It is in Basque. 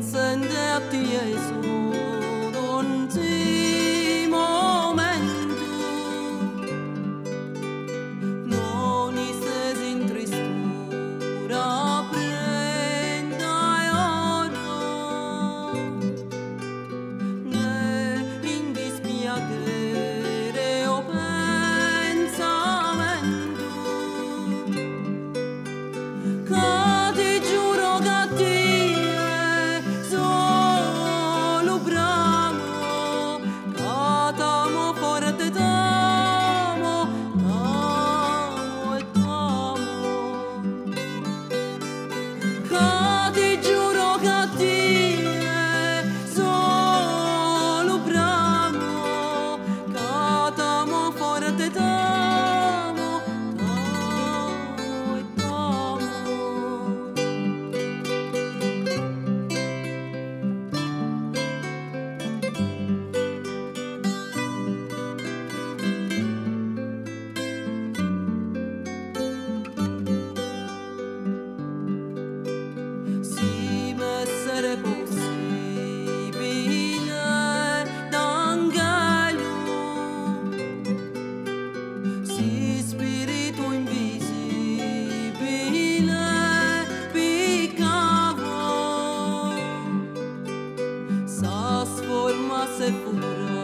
zende ate Jesus seguro